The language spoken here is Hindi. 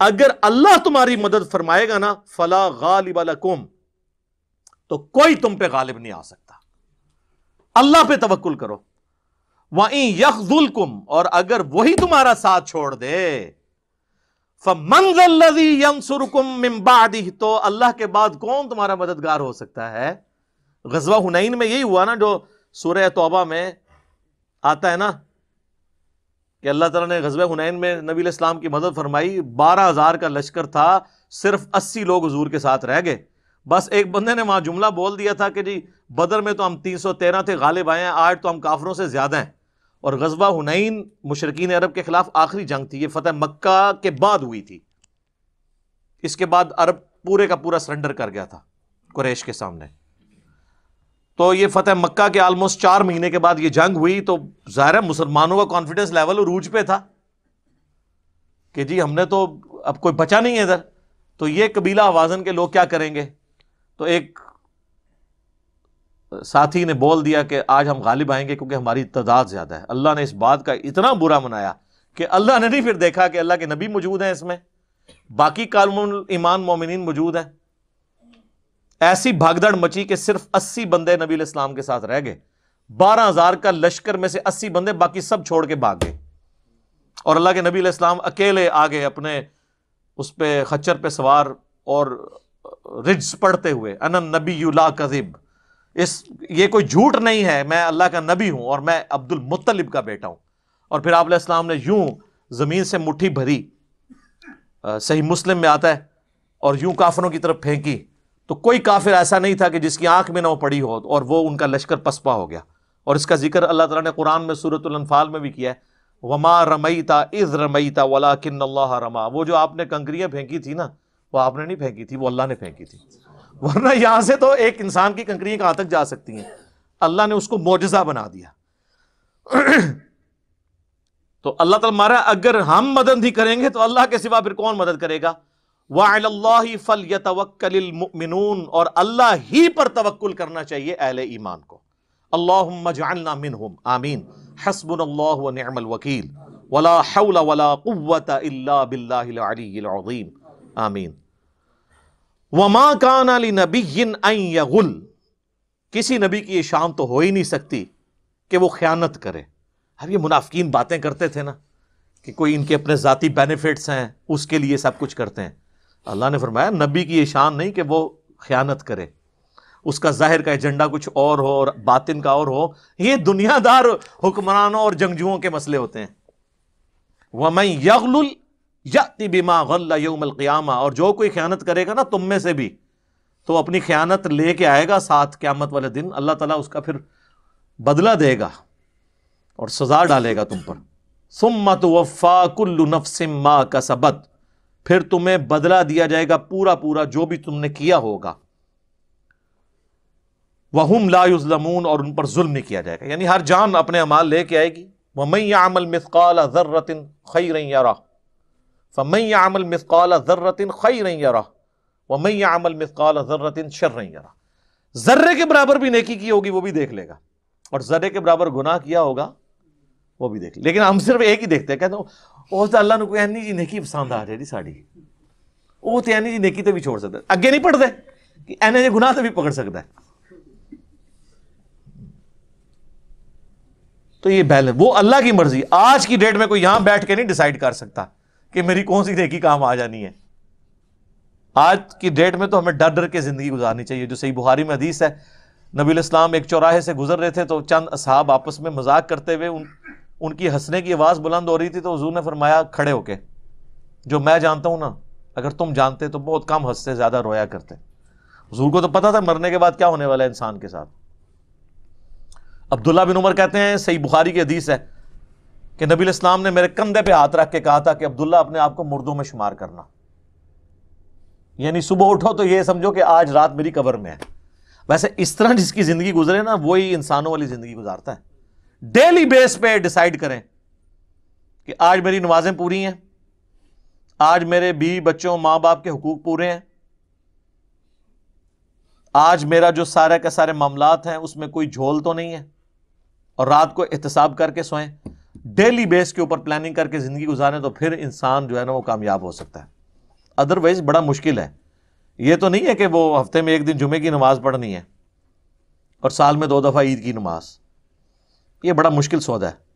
अगर अल्लाह तुम्हारी मदद फरमाएगा ना, फला गालिब लकुम। तो कोई तुम पे गालिब नहीं आ सकता। अल्लाह पे तवक्कुल करो। वहीं यखजुल कुम और अगर वही तुम्हारा साथ छोड़ दे तो अल्लाह के बाद कौन तुम्हारा मददगार हो सकता है? गजवा हुनैन में यही हुआ ना, जो सूर्य तौबा में आता है ना कि अल्लाह ताला ने गजवा हुनैन में नबी इस्लाम की मदद फरमाई, बारह हज़ार का लश्कर था, सिर्फ़ अस्सी लोग हजूर के साथ रह गए। बस एक बंदे ने वहाँ जुमला बोल दिया था कि जी, बदर में तो हम तीन सौ तेरह थे, गालिब आए हैं, आज तो हम काफरों से ज़्यादा हैं। और गजबा हुनैन मुशरकिन अरब के खिलाफ आखिरी जंग थी, ये फतेह मक्का के बाद हुई थी। इसके बाद अरब पूरे का पूरा सरेंडर कर गया था, कुरैश के सामने। तो ये फतेह मक्का के ऑलमोस्ट चार महीने के बाद ये जंग हुई तो ज़ाहिर है मुसलमानों का कॉन्फिडेंस लेवल रूज पे था कि जी हमने तो अब कोई बचा नहीं है इधर। तो ये कबीला आवाजन के लोग क्या करेंगे? तो एक साथी ने बोल दिया कि आज हम गालिब आएँगे क्योंकि हमारी तादाद ज़्यादा है। अल्लाह ने इस बात का इतना बुरा मनाया कि अल्लाह ने नहीं फिर देखा कि अल्लाह के नबी मौजूद हैं इसमें। बाकी कालमुल ईमान मोमिन मौजूद हैं। ऐसी भागदड़ मची कि सिर्फ़ अस्सी बंदे नबी इस्लाम के साथ रह गए। बारह हज़ार का लश्कर में से अस्सी बंदे बाकी सब छोड़ के भाग गए। और अल्लाह के नबी इस्लाम अकेले आ गए अपने उस पर खच्चर पे सवार और रिज पढ़ते हुए। अनन नबी ला कजिब। इस ये कोई झूठ नहीं है मैं अल्लाह का नबी हूँ और मैं अब्दुल मुत्तलिब का बेटा हूँ। और फिर आप ने यूँ ज़मीन से मुट्ठी भरी। आ, सही मुस्लिम में आता है और यूँ काफरों की तरफ़ फेंकी। तो कोई काफिर ऐसा नहीं था कि जिसकी आँख में ना वो पड़ी हो और वो उनका लश्कर पसपा हो गया। और इसका ज़िक्र अल्लाह तला ने कुरान में सूरतुलफाल में भी किया है। वमा रमईता इज़ रमईता वला किन रमा। वो जो आपने कंकरियाँ फेंकी थी ना, वो आपने नहीं फेंकी थी, वो अल्लाह ने फेंकी थी। वरना यहाँ से तो एक इंसान की कंकरियाँ कहाँ तक जा सकती हैं? अल्लाह ने उसको मोजा बना दिया। तो अल्लाह तला मारा, अगर हम मदद ही करेंगे तो अल्लाह के सिवा फिर कौन मदद करेगा? वाह फल यतवक्मिन और अल्लाह ही पर तवक्ल करना चाहिए अहल ईमान को। अल्लाह मिन आमीन। वला वला इल्ला आमीन। वमा कान अली नबी किसी नबी की ये तो हो ही नहीं सकती कि वो ख्यानत करे। अब ये मुनाफिकीन बातें करते थे ना कि कोई इनके अपने ज़ाती बेनिफिट्स हैं, उसके लिए सब कुछ करते हैं। अल्लाह ने फरमाया, नबी की ये शान नहीं कि वो ख्यानत करे। उसका ज़ाहिर का एजेंडा कुछ और हो और बातिन का और हो। ये दुनियादार हुक्मरानों और जंगजुओं के मसले होते हैं। वह मैं यगलुल याति बिमा गल्ला यौमल और जो कोई ख्यानत करेगा ना तुम में से भी तो अपनी ख्यानत लेके आएगा साथ क्यामत वाले दिन। अल्लाह ताला उसका फिर बदला देगा और सजा डालेगा तुम पर। सुम्मत वफ़ा कुल्लु नफसिम मा का सबत फिर तुम्हें बदला दिया जाएगा पूरा पूरा जो भी तुमने किया होगा। वहुम लायुजलमून और उन पर जुल्म नहीं किया जाएगा। यानी हर जान अपने अमाल लेके आएगी। वह मैया अमल मिसकाल जर्रतिन खई रही फ़मैया अमल मिसकाल ज़र्रतिन खई नहीं यरा वमैया अमल मिसकाल ज़र्रतिन शर नहीं यरा। जर्रे के बराबर भी नेकी की होगी, वो भी देख लेगा। और जर्रे के बराबर गुनाह किया होगा, वो भी देख लेकिन हम सिर्फ़ एक ही देखते हैं, कहते ਉਹ ਤਾਂ ਅੱਲਾ ਨੂੰ ਕੋਈ ਐਨੀ ਜੀ ਨੇਕੀ ਪਸੰਦ ਆ ਜਿਹੜੀ ਸਾਡੀ ਉਹ ਤੇ ਐਨੀ ਜੀ ਨੇਕੀ ਤੇ ਵੀ ਛੋੜ ਸਕਦਾ ਅੱਗੇ ਨਹੀਂ ਪੜਦੇ ਕਿ ਐਨੇ ਜੇ ਗੁਨਾਹ ਤੇ ਵੀ ਪਕੜ ਸਕਦਾ ਹੈ तो ये बैलेंस वो अल्लाह की मर्जी आज की डेट में कोई यहां बैठ के नहीं डिसाइड कर सकता कि मेरी कौन सी नेकी काम आ जानी है आज की डेट में तो हमें डर डर के ज़िंदगी गुजारनी चाहिए जो सही बुहारी में हदीस है नबी इस्लाम एक चौराहे से गुजर रहे थे तो चंद असहाब आपस में मजाक करते हुए उन उनकी हंसने की आवाज़ बुलंद हो रही थी तो हजूर ने फरमाया, खड़े होके, जो मैं जानता हूँ ना, अगर तुम जानते तो बहुत कम हँसते, ज़्यादा रोया करते। हजूर को तो पता था मरने के बाद क्या होने वाला है इंसान के साथ। अब्दुल्ला बिन उमर कहते हैं, सही बुखारी की हदीस है कि नबी इस्लाम ने मेरे कंधे पे हाथ रख के कहा था कि अब्दुल्ला अपने आप को मुर्दों में शुमार करना। यानी सुबह उठो तो ये समझो कि आज रात मेरी कबर में है। वैसे इस तरह जिसकी ज़िंदगी गुजरे ना, वही इंसानों वाली ज़िंदगी गुजारता है। डेली बेस पे डिसाइड करें कि आज मेरी नमाजें पूरी हैं, आज मेरे बीवी बच्चों माँ बाप के हुकूक पूरे हैं, आज मेरा जो सारे के सारे मामलात हैं, उसमें कोई झोल तो नहीं है, और रात को एहतसाब करके सोएँ। डेली बेस के ऊपर प्लानिंग करके ज़िंदगी गुजारें तो फिर इंसान जो है ना वो कामयाब हो सकता है। अदरवाइज़ बड़ा मुश्किल है। ये तो नहीं है कि वो हफ़्ते में एक दिन जुमे की नमाज़ पढ़नी है और साल में दो दफ़ा ईद की नमाज़। ये बड़ा मुश्किल सौदा है।